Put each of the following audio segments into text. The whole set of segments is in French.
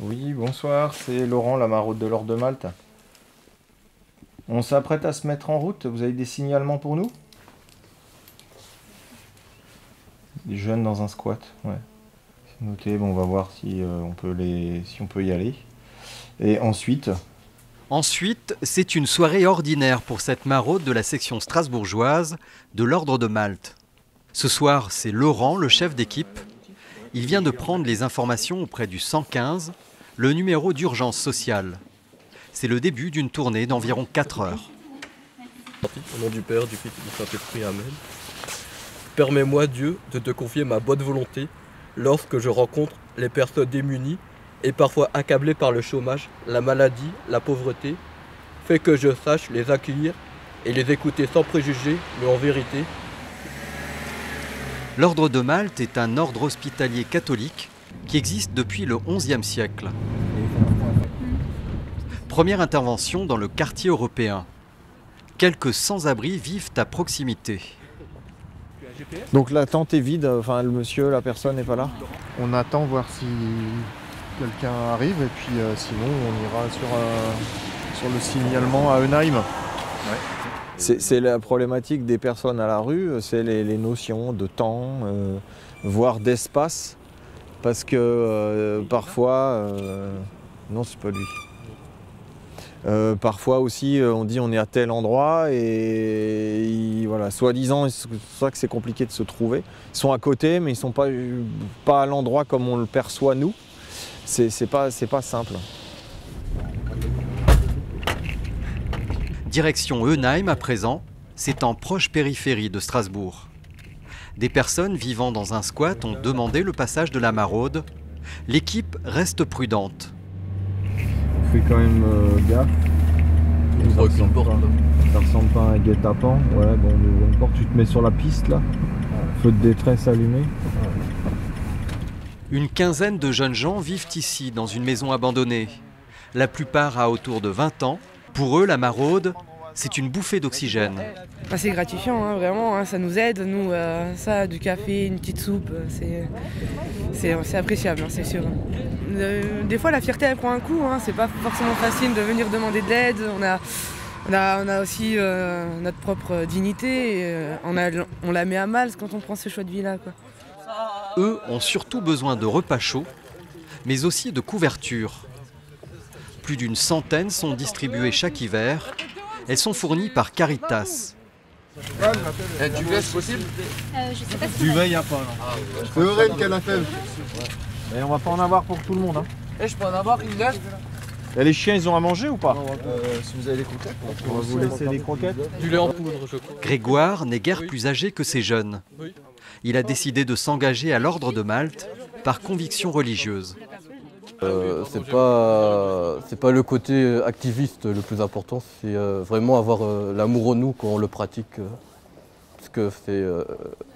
Oui, bonsoir, c'est Laurent, la maraude de l'Ordre de Malte. On s'apprête à se mettre en route, vous avez des signalements pour nous? Des jeunes dans un squat, ouais. Noté, on va voir si, euh, on peut si on peut y aller. Et ensuite, Ensuite, c'est une soirée ordinaire pour cette maraude de la section strasbourgeoise de l'Ordre de Malte. Ce soir, c'est Laurent, le chef d'équipe. Il vient de prendre les informations auprès du 115, le numéro d'urgence sociale. C'est le début d'une tournée d'environ 4 heures. Au nom du Père, du Fils et du Saint-Esprit, Amen. Permets-moi, Dieu, de te confier ma bonne volonté lorsque je rencontre les personnes démunies et parfois accablées par le chômage, la maladie, la pauvreté. Fais que je sache les accueillir et les écouter sans préjugés, mais en vérité. L'Ordre de Malte est un ordre hospitalier catholique qui existe depuis le XIe siècle. Première intervention dans le quartier européen. Quelques sans-abri vivent à proximité. donc la tente est vide, enfin le monsieur, la personne n'est pas là? On attend voir si quelqu'un arrive et puis euh, sinon on ira sur, euh, sur le signalement à Eunheim. C'est c'est la problématique des personnes à la rue, c'est les, les notions de temps, euh, voire d'espace, parce que euh, parfois, euh, non c'est pas lui. Euh, parfois aussi on dit on est à tel endroit et voilà, soi-disant c'est ça que c'est compliqué de se trouver. Ils sont à côté mais ils sont pas, à l'endroit comme on le perçoit nous. C'est pas, pas simple. Direction Eunheim à présent, c'est en proche périphérie de Strasbourg. Des personnes vivant dans un squat ont demandé le passage de la maraude. L'équipe reste prudente. On fait quand même euh, gaffe. Porte. Ça ressemble pas à un guet-apens. Ouais, bon, on ouvre une porte, tu te mets sur la piste là. Feu de détresse allumé. Une quinzaine de jeunes gens vivent ici dans une maison abandonnée. La plupart à autour de 20 ans. Pour eux, la maraude, c'est une bouffée d'oxygène. Bah, c'est gratifiant, hein, vraiment, hein, ça nous aide. Nous, euh, ça, du café, une petite soupe, euh, c'est, appréciable, hein, c'est sûr. Euh, des fois, la fierté, elle prend un coup. C'est pas forcément facile de venir demander de l'aide. On a, on a, on a aussi euh, notre propre dignité. et, euh, on, a, on la met à mal quand on prend ce choix de vie-là. Eux ont surtout besoin de repas chauds, mais aussi de couvertures. Plus d'une centaine sont distribuées chaque hiver. Elles sont fournies par Caritas. du possible Euh, je sais pas si Du on a- veille à pas. C'est Aurèle qu'elle a fait. Et on va pas en avoir pour tout le monde. Hein. Et je peux en avoir une laisse Et les chiens, ils ont à manger ou pas si vous avez les croquettes. On va vous laisser les croquettes. Du lait en poudre, je crois. Grégoire n'est guère plus âgé que ses jeunes. Il a décidé de s'engager à l'ordre de Malte par conviction religieuse. Euh, c'est pas c'est pas le côté activiste le plus important, c'est euh, vraiment avoir euh, l'amour en nous quand on le pratique. euh. parce que c'est euh,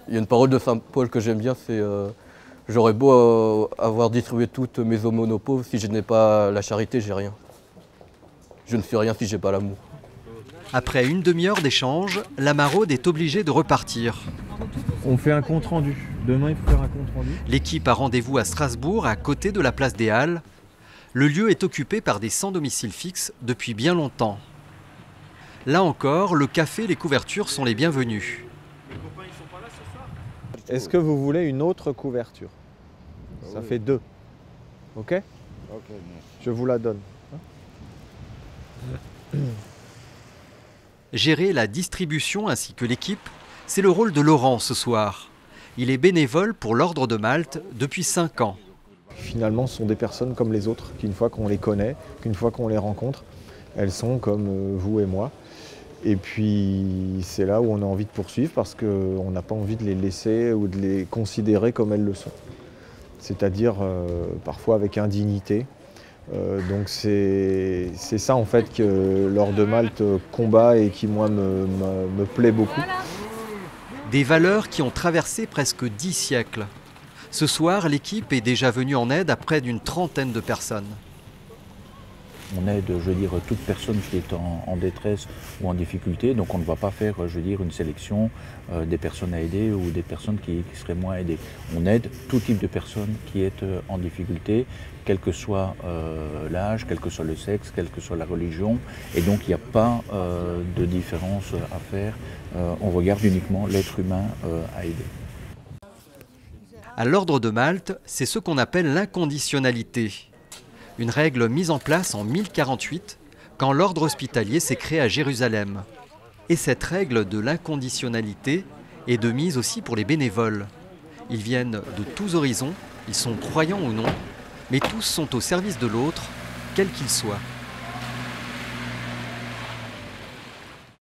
il y a une parole de saint Paul que j'aime bien, c'est euh, j'aurais beau euh, avoir distribué toutes mes aumônes aux pauvres, si je n'ai pas la charité, j'ai rien. Je ne suis rien si j'ai pas l'amour. Après une demi-heure d'échange, la maraude est obligée de repartir. On fait un compte rendu. Demain, il faut faire un compte rendu. L'équipe a rendez-vous à Strasbourg, à côté de la place des Halles. Le lieu est occupé par des sans domicile fixe depuis bien longtemps. Là encore, le café et les couvertures sont les bienvenus. Est-ce que vous voulez une autre couverture? Ça fait deux. Ok? Je vous la donne. Gérer la distribution ainsi que l'équipe, c'est le rôle de Laurent ce soir. Il est bénévole pour l'Ordre de Malte depuis 5 ans. Finalement, ce sont des personnes comme les autres, qu'une fois qu'on les connaît, qu'une fois qu'on les rencontre, elles sont comme euh, vous et moi. Et puis, c'est là où on a envie de poursuivre parce qu'on n'a pas envie de les laisser ou de les considérer comme elles le sont. C'est-à-dire euh, parfois avec indignité. Euh, donc c'est ça en fait que l'Ordre de Malte combat et qui moi me, me- plaît beaucoup. Des valeurs qui ont traversé presque 10 siècles. Ce soir, l'équipe est déjà venue en aide à près d'une trentaine de personnes. On aide, je veux dire, toute personne qui est en, détresse ou en difficulté. Donc on ne va pas faire, je veux une sélection euh, des personnes à aider ou des personnes qui, seraient moins aidées. On aide tout type de personne qui est euh, en difficulté, quel que soit euh, l'âge, quel que soit le sexe, quelle que soit la religion. Et donc il n'y a pas de différence à faire. on regarde uniquement l'être humain à aider. À l'ordre de Malte, c'est ce qu'on appelle l'inconditionnalité une règle mise en place en 1048 quand l'ordre hospitalier s'est créé à Jérusalem. Et cette règle de l'inconditionnalité est de mise aussi pour les bénévoles. Ils viennent de tous horizons, ils sont croyants ou non, mais tous sont au service de l'autre, quel qu'il soit.